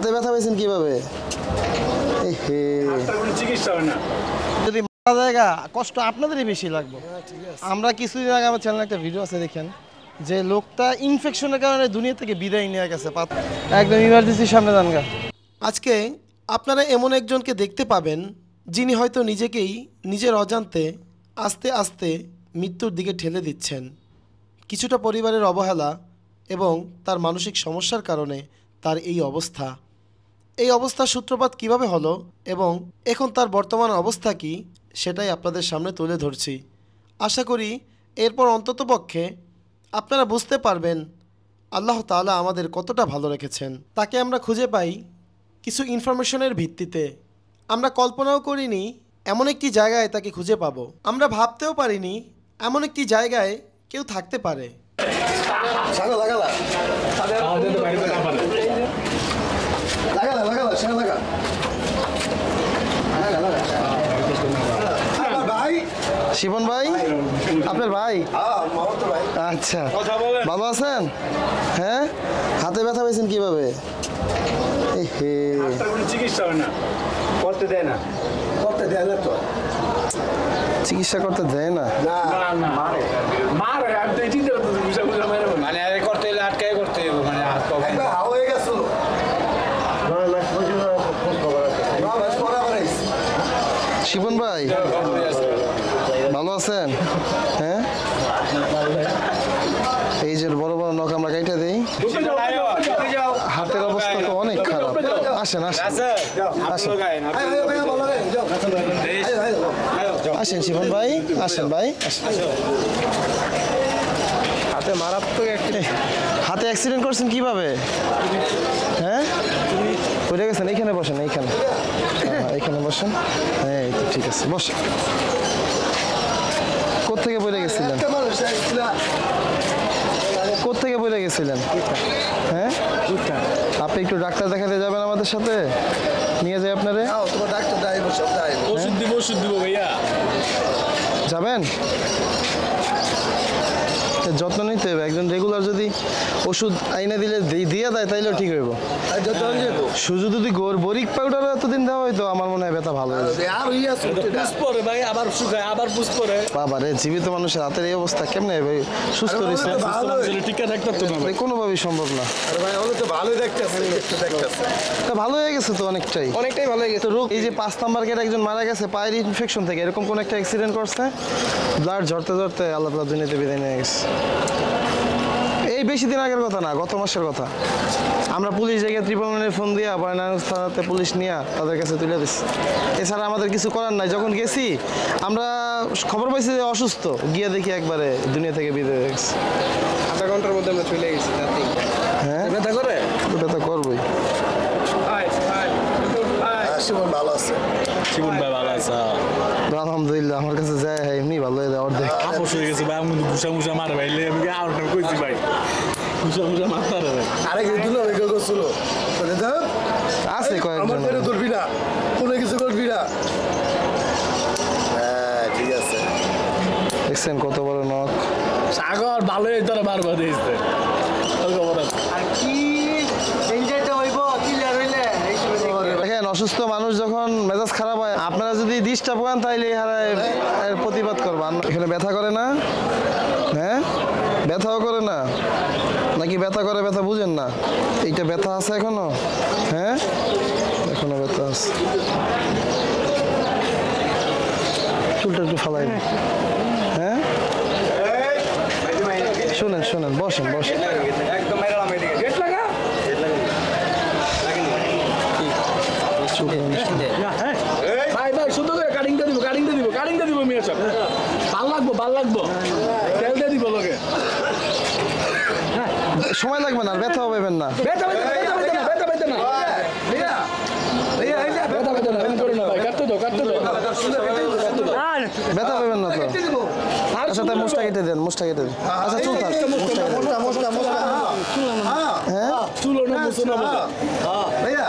হাতে ব্যথা পেয়েছেন কীভাবে? এই হে চিকিৎসা হয় না। যদি মারা জায়গা কষ্ট আপনাদেরই বেশি লাগবে। আমরা কিছুদিন আগে আমার চ্যানেলে একটা ভিডিও আছে দেখেন। যে লোকটা ইনফেকশনের কারণে দুনিয়া থেকে বিদায় নিয়ে গেছে। একদম ইমার্জেন্সির সামনে দানগা আজকে আপনারা এমন একজনকে দেখতে পাবেন যিনি হয়তো নিজেকেই নিজের অজান্তে আস্তে আস্তে মৃত্যুর দিকে ঠেলে দিচ্ছেন। কিছুটা পরিবারের অবহেলা এবং তার মানসিক সমস্যার কারণে তার এই অবস্থা। এই অবস্থার সূত্রপাত কীভাবে হলো এবং এখন তার বর্তমান অবস্থা কি সেটাই আপনাদের সামনে তুলে ধরছি। আশা করি এরপর অন্ততপক্ষে আপনারা বুঝতে পারবেন আল্লাহ তাআলা আমাদের কতটা ভালো রেখেছেন। তাকে আমরা খুঁজে পাই কিছু ইনফরমেশনের ভিত্তিতে। আমরা কল্পনাও করিনি এমন একটি জায়গায় তাকে খুঁজে পাবো। আমরা ভাবতেও পারিনি এমন একটি জায়গায় কেউ থাকতে পারে আমাদের তো বাড়িতে না পারে শিবন ভাই? আপনার ভাই? আচ্ছা। ভালো আছেন? হ্যাঁ? হাতে ব্যথা পেয়েছেন কীভাবে? চিকিৎসা হয় না করতে দেয় না। করতে দেয় না তো চিকিৎসা করতে দেয় না মারে। মারে আমি তো এই চিন্তা করতেছি বুঝা বুঝা মারে বলে। মানে আরে করতে হলে আটকাই করতে হবে মানে হাত পা একবার হাওয়া হয়ে গেছিল না, বেশ পরে আবার আইছি। শিবন ভাই ভালো আছেন? হ্যাঁ? এই যে বড় বড় নখ আমরা কাইটা দেই। হাতের অবস্থা তো অনেক খারাপ। আসেন আসেন। আসেন। শিবন ভাই। আসেন ভাই হাতে মারাত্মক একটা হাতে অ্যাক্সিডেন্ট করছেন কীভাবে? হ্যাঁ? পড়ে গেছেন এইখানে বসেন এইখানে। এইখানে বসেন। হ্যাঁ ঠিক আছে বসেন। কোথেকে বলে গেছিলেন? কোথেকে বলে গেছিলেন? হ্যাঁ? আপনি একটু ডাক্তার দেখাতে যাবেন আমাদের সাথে? নিয়ে যাই আপনারা। ডাক্তার ডাইব। ওষুধ দিব ওষুধ দিব ভাইয়া। যাবেন? যত্ন নিতে হবে। একজন রেগুলার যদি ওষুধ আইনে দিলে দিয়ে দেয় তাইলেও ঠিক হইব। শুধু যদি গোর বরিক পাউডার এতদিন দেওয়া হয়তো আমার মনে হয় ব্যথা ভালো বাবা রে জীবিত মানুষের হাতের এই অবস্থা কেমনে ভাই সুস্থ রয়েছে কোনোভাবেই সম্ভব না। আরে ভাই, ওগুলো ভালোই দেখতে তা ভালো হয়ে গেছে তো অনেকটাই। অনেকটাই ভালো হয়ে গেছে। রোগ এই যে পাঁচ নাম্বার গেট একজন মারা গেছে পায়ের ইনফেকশন থেকে এরকম কোন একটা অ্যাক্সিডেন্ট করছে? ব্লাড ঝরতে ঝরতে আল্লাহ তালা দুনিয়াতে বিদায় নিয়ে গেছে। এই বেশি দিন আগের কথা না গত মাসের কথা। আমরা পুলিশ জায়গায় ত্রিপুরানের ফোন দিয়া বয়নাগঞ্জ থানাতে পুলিশ নিয়ে তাদের কাছে তুলে দিচ্ছি এছাড়া আমাদের কিছু করার নাই। যখন গেছি আমরা খবর পাইছি যে অসুস্থ। গিয়ে দেখি একবারে দুনিয়া থেকে বিদায় হয়ে গেছে। আধা ঘণ্টার মধ্যে আমরা চলে গেছি হ্যাঁ? ব্যথা করে? তো করবোই। শিবন ভালো আছে। জীবন ভাই ভালো আছে আলহামদুলিল্লাহ আমার কাছে যায় এমনি ভালো হয়ে যায় অর্ধেক। আপোষ হয়ে গেছে ভাই আমি কিন্তু ঘুষা মুষা মারে ভাই লে আমি আর না কইছি ভাই ঘুষা মুষা মারতে পারে ভাই। আরে কি দুলো গেছিল। বলে, "দেখ, আছে এই, আমার কয়েকজন পেটে না কোনো কিছু করবি না। হ্যাঁ ঠিক আছে। দেখছেন কত বড় নখ। সাগর ভালোই তোরা বারবার দিয়েছে। অসুস্থ মানুষ যখন মেজাজ খারাপ হয় আপনারা যদি ডিস্টার্ব করেন তাইলে এরা প্রতিবাদ করবেন এখানে ব্যথা করে না? হ্যাঁ? ব্যথাও করে না? নাকি ব্যথা করে, ব্যথা বুঝেন না? এইটা ব্যথা আছে এখনও? হ্যাঁ? এখনও ব্যথা আছে। চুলটা একটু ফালাই হ্যাঁ? শুনেন শুনেন, বসেন বসেন। একদম মেরালাম এদিকে গেট লাগা ভাই ভাই সুন্দর করে কাটিংটা দিব কাটিংটা দিব কাটিংটা দিব মিয়া ভালো লাগবো ভালো লাগবো। তেলটা দিব লোকে। সময় লাগবে না পাবেন ব্যথা পাবেন না। তো। আচ্ছা তাই মুখটা কেটে দেন মুখটা কেটে দেন। আচ্ছা চুল থাক কেটে হ্যাঁ? চুলো না মুছো না বলে। ভাইয়া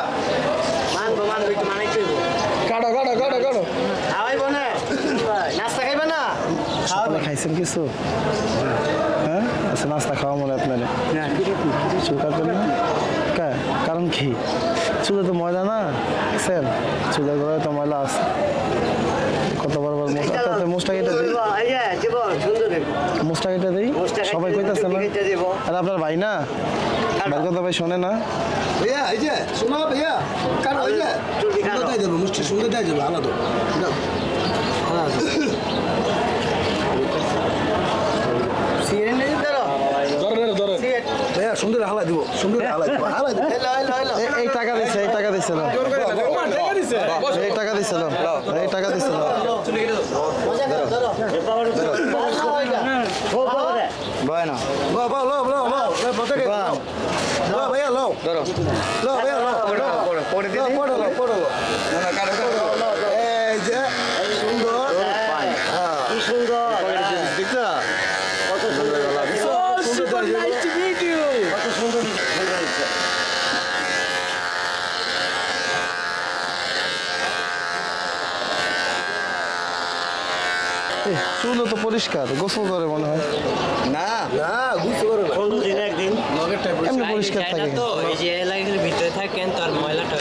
কাটো কাটো কাটো কাটো সকালে খাইছেন কিছু? হ্যাঁ? আচ্ছা নাস্তা খাওয়া মনে আপনারা। চুকার জন্য? কারণ কি? চুলে তো ময়লা না? স্যার চুলের করে তো ময়লা আছে। কত বড় মোস্টা কেটে দিই। না? আর আপনার ভাই না? আপনার কথা ভাই শোনে না। সুন্দর হালা দিব সুন্দর হালা দিব হালা দিব এই- এই টাকা দিচ্ছে এই টাকা দিচ্ছে না এই টাকা দিচ্ছে না এই টাকা দিচ্ছে না বয় না লো লো লো লো লো বতে কে লো ভাইয়া লো ধরো লো ভাইয়া লো পড়ে দাও, পড়ে, পড়ে লো দিদি। পড়ো লো পড়ো লো না, না, কারও কারও এই যে সুন্দর দেখছ এই, চুলও তো পরিষ্কার গোসল করে মনে হয়। না। না বুঝতে পারো না। একদিন। এমনি পরিষ্কার থাকে। তো এই যে এলাকার ভিতরে থাকেন তার ময়লাটা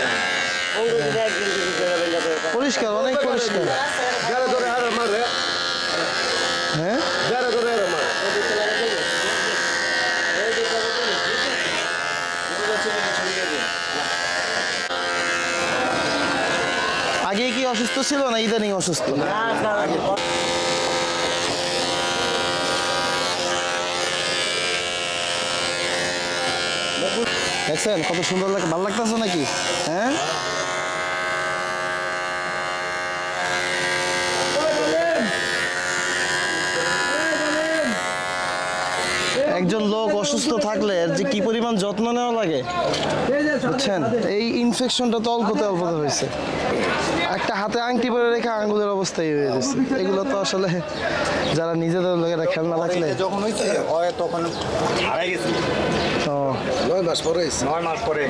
পরিষ্কার অনেক পরিষ্কার। যারা ধরে আর মারে হ্যাঁ? যারা ধরে আর আগে কি অসুস্থ ছিল না ইদানিং অসুস্থ? দেখছেন? কত সুন্দর লাগে, ভালো লাগতেছে নাকি? হ্যাঁ? একজন লোক অসুস্থ থাকলে যে কি পরিমাণ যত্ন নেওয়া লাগে? বুঝছেন? এই ইনফেকশনটা তো অল্পতে অল্পতে হয়েছে। একটা হাতে আংটি পরে রেখে আঙ্গুলের অবস্থাই হয়ে গেছে। এগুলো তো আসলে যারা নিজেদের লোকেরা খেলনা রাখলে যখন হয়েছে তখন হারাই গেছে। নয় মাস পরে নয় মাস পরে।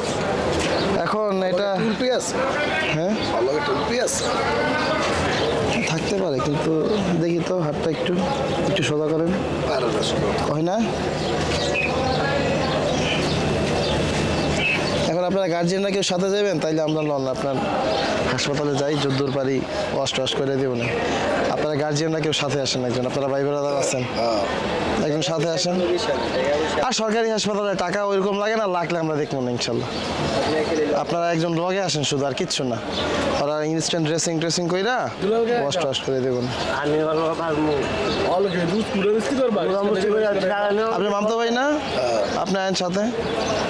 এখন এটা টুলপি আছে। হ্যাঁ? ভালো টুলপি আছে। থাকতে পারে কিন্তু দেখি তো হাতটা একটু একটু সোজা করেন। পারে না শুনো হয় না? আপনারা গার্জিয়ানরা কেউ সাথে যাবেন? তাইলে আমরা নন আপনার হাসপাতালে যাই যদ্দূর পারি ওয়াশ টয়াশ করে দেবো না। আপনারা গার্জিয়ানরা কেউ সাথে আসেন একজন। আপনারা ভাই বেড়াদার আছেন? একজন সাথে আসেন? আর সরকারি হাসপাতালে টাকা ওইরকম লাগে না লাগলে আমরা দেখব না ইনশাল্লাহ। আপনারা একজন লগে আসেন শুধু আর কিচ্ছু না। ওরা ইনস্ট্যান্ট ড্রেসিং ট্রেসিং কইরা ওয়াশ টয়াশ করে দেবো না। আমি আপনি মামতো ভাই না? আপনি আইন সাথে?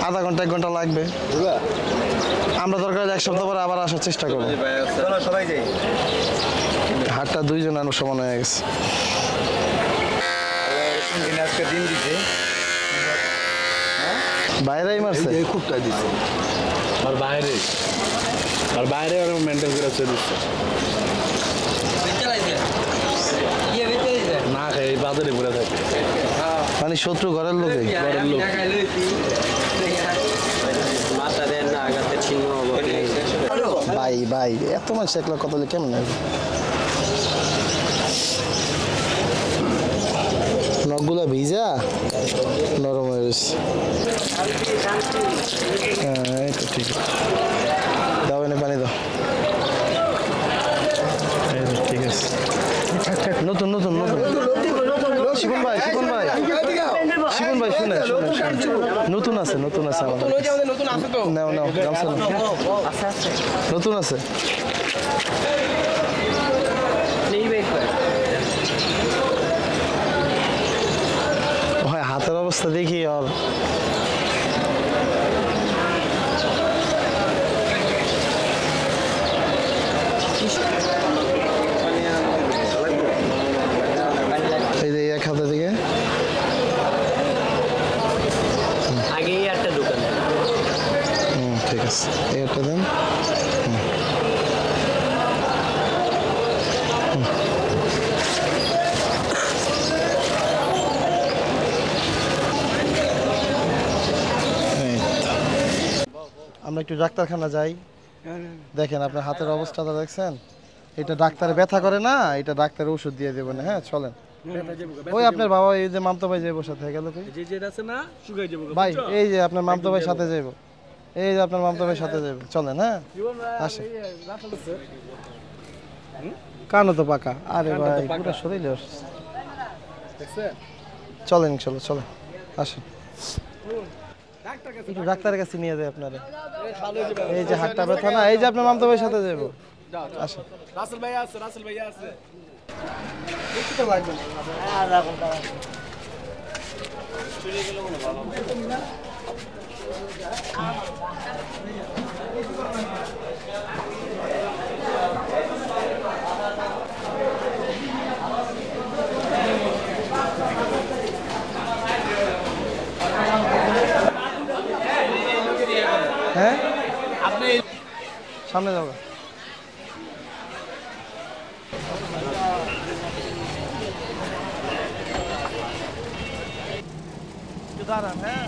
আধা ঘণ্টা এক ঘণ্টা লাগবে। আমরা দরকার এক সপ্তাহ পরে আবার আসার চেষ্টা করব। সবাই যাই। হাটটা দুইজন আনো সমান হয়ে গেছে। আজকে দিন দিছে। বাইরেই মারছে? খুবটা দিছে। আর বাইরে। আর বাইরে আর মেনটেন করে চলে দিচ্ছে। না খাই বাজারে ঘুরে থাকে। মানে শত্রু ঘরের লোকে ঘরের লোক। ভাই ভাই এত মানুষ একলা কত হলে কেমন নখগুলা ভিজা? নরম হয়ে গেছে। হ্যাঁ এই তো ঠিক। দাও এনে পানি দাও। ঠিক আছে। নতুন নতুন নতুন। শিবন ভাই শিবন ভাই। শিবন ভাই শুনে শুনে নতুন আছে নতুন আছে আমাদের নাও নাও গামছা নাও। নতুন আছে? ভাই হাতের অবস্থা দেখি আর এই যে এক হাতে দিকে আগেই একটা দোকান হুম ঠিক আছে এই একটা দেন হুম। হুম। এই তো। আমরা একটু ডাক্তারখানা যাই। দেখেন আপনার হাতের অবস্থাটা দেখছেন। এটা ডাক্তার ব্যথা করে না এটা ডাক্তার ওষুধ দিয়ে দেবেন। হ্যাঁ চলেন। ওই আপনার বাবা এই যে মামতো ভাই যে বসে থেকে গেল ভাই এই যে আপনার মামতো ভাই সাথে যাইব। এই যে আপনার মামতা ভাইয়ের সাথে যাবে চলেন হ্যাঁ? আসেন। কানো তো পাকা। আরে ভাই পুরো শরীরে। চলেন ইনশাল্লাহ চলেন। আসেন। একটু ডাক্তারের কাছে নিয়ে যাই আপনারা। এই যে হাতটা ব্যথা না এই যে আপনার মামতা ভাইয়ের সাথে যাব আসেন। রাসেল ভাই আছে রাসেল ভাই আছে। সামনে যাব। দাঁড়ান হ্যাঁ।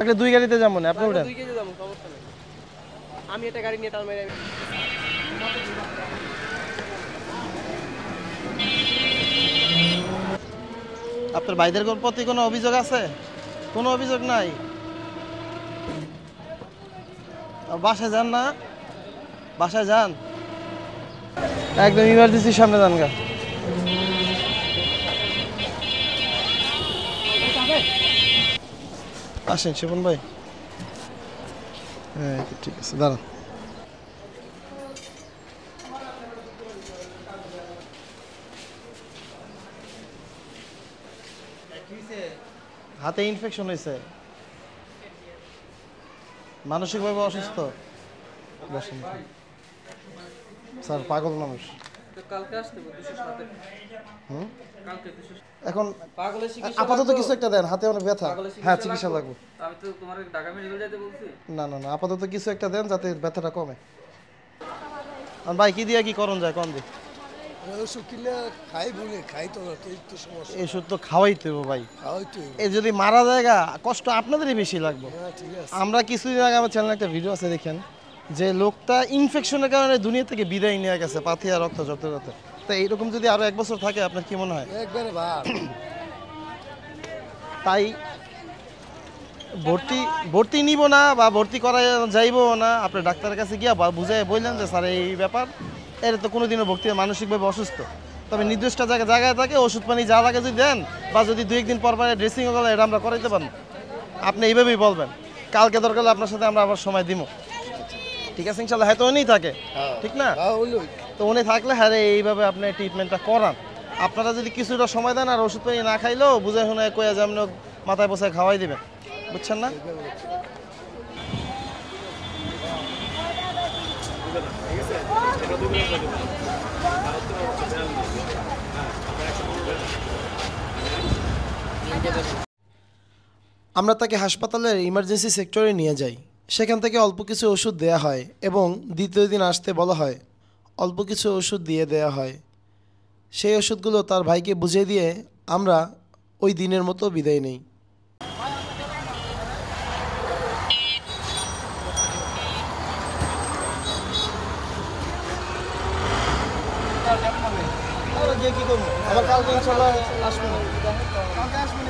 একটা দুই গাড়িতে যাব না আপনি উঠেন। আমি একটা গাড়ি নিয়ে টাল মেরে আপনার ভাইদের কোন- প্রতি কোনো অভিযোগ আছে? কোনো অভিযোগ নাই? বাসায় যান না? বাসায় যান। একদম ইমার্জেন্সির সামনে যান গা। আসেন শিবন ভাই। হ্যাঁ ঠিক আছে, দাঁড়ান। হাতে ইনফেকশন হয়েছে মানসিকভাবে অসুস্থ? বসেন। স্যার পাগল মানুষ। এখন আপাতত কিছু একটা দেন হাতে অনেক ব্যথা। হ্যাঁ চিকিৎসা লাগবে? আমি তো তোমার ঢাকা মেডিকেল যাইতে বলছি। না না না আপাতত কিছু একটা দেন যাতে ব্যথাটা কমে। আর ভাই কি দিয়ে কি করণ যায়? কম দি। ওষুধ কিনলে খাই বলে খাই তো না তো সমস্যা। ওষুধ তো খাওয়াইতে হবে ভাই। খাওয়াই তো এই যদি মারা জায়গা কষ্ট আপনাদেরই বেশি লাগবে। হ্যাঁ আমরা কিছুদিন আগে আমার চ্যানেলে একটা ভিডিও আছে দেখেন। যে লোকটা ইনফেকশনের কারণে দুনিয়া থেকে বিদায় নিয়ে গেছে পাথিয়া রক্ত যত যত। তো এইরকম যদি আরও এক বছর থাকে আপনার কি মনে হয়? একবারে তাই ভর্তি ভর্তি নিব না বা ভর্তি করা যাইবো না আপনি ডাক্তারের কাছে গিয়া বা বুঝাই বললেন যে স্যার এই ব্যাপার এর তো কোনোদিনও ভর্তি মানসিকভাবে অসুস্থ। তবে নির্দিষ্ট জায়গায় জায়গায় থাকে ওষুধ পানি যা লাগে যদি দেন বা যদি দুই একদিন পর পরে ড্রেসিং গেলে এটা আমরা করাইতে পারব। আপনি এইভাবেই বলবেন। কালকে দরকার হলে আপনার সাথে আমরা আবার সময় দিব ঠিক আছে ইনশাল্লাহ। হয়তো উনিই থাকে। ঠিক না? হ্যাঁ তো উনি থাকলে হ্যাঁ এইভাবে আপনি ট্রিটমেন্টটা করান। আপনারা যদি কিছুটা সময় দেন আর ওষুধ পানি না খাইলেও বুঝে শুনে কয়ে যে আপনি মাথায় বসায় খাওয়াই দিবেন। বুঝছেন না? আমরা তাকে হাসপাতালের ইমার্জেন্সি সেক্টরে নিয়ে যাই। সেখান থেকে অল্প কিছু ওষুধ দেয়া হয় এবং দ্বিতীয় দিন আসতে বলা হয়, অল্প কিছু ওষুধ দিয়ে দেয়া হয়। সেই ওষুধগুলো তার ভাইকে বুঝিয়ে দিয়ে আমরা ওই দিনের মতো বিদায় নেই। আবার কালকে ইনশাল্লাহ আসব। কালকে আসবেন